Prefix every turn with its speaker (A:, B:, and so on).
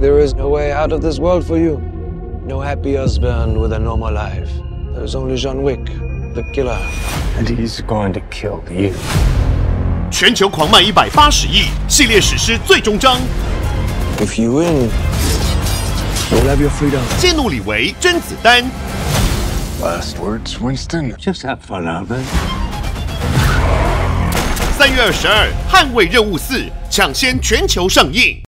A: There is no way out of this world for you. No happy husband with a normal life. There's only John Wick, the killer.
B: And he's going to kill you.
C: 全球狂卖一百八十亿，系列史诗最终章。
A: If you win, you'll have your freedom.
C: 基努李维、甄子丹
B: ，Last words, Winston.
D: Just have fun out there.
C: 三月二十二，《捍卫任务四》抢先全球上映。